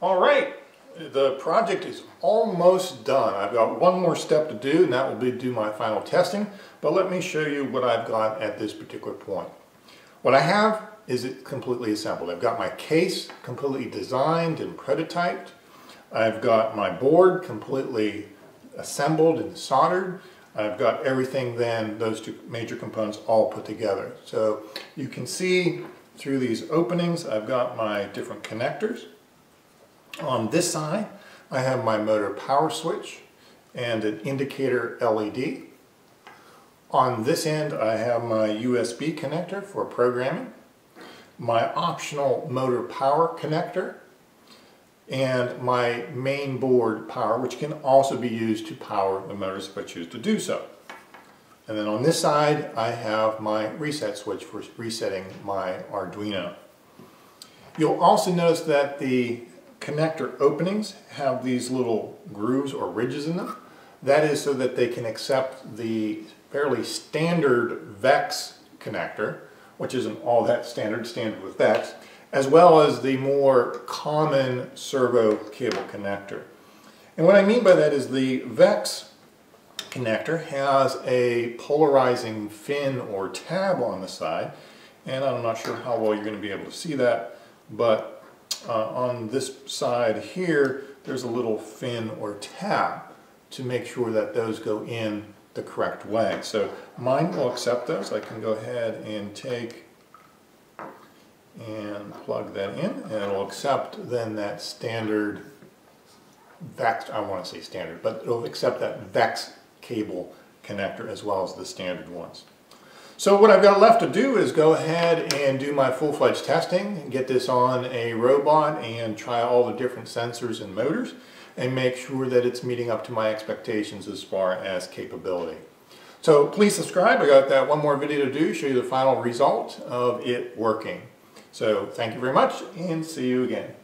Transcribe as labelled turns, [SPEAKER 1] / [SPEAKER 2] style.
[SPEAKER 1] All right, the project is almost done. I've got one more step to do and that will be do my final testing, but let me show you what I've got at this particular point. What I have is it completely assembled. I've got my case completely designed and prototyped. I've got my board completely assembled and soldered. I've got everything then, those two major components all put together. So you can see through these openings, I've got my different connectors. On this side, I have my motor power switch and an indicator LED. On this end, I have my USB connector for programming, my optional motor power connector, and my main board power, which can also be used to power the motors if I choose to do so. And then on this side, I have my reset switch for resetting my Arduino. You'll also notice that the connector openings have these little grooves or ridges in them. That is so that they can accept the fairly standard VEX connector, which isn't all that standard, standard with VEX, as well as the more common servo cable connector. And what I mean by that is the VEX connector has a polarizing fin or tab on the side, and I'm not sure how well you're going to be able to see that, but uh, on this side here, there's a little fin or tab to make sure that those go in the correct way. So mine will accept those. I can go ahead and take and plug that in and it'll accept then that standard VEX, I want to say standard, but it'll accept that VEX cable connector as well as the standard ones. So what I've got left to do is go ahead and do my full-fledged testing, get this on a robot and try all the different sensors and motors and make sure that it's meeting up to my expectations as far as capability. So please subscribe. I got that one more video to do, show you the final result of it working. So thank you very much and see you again.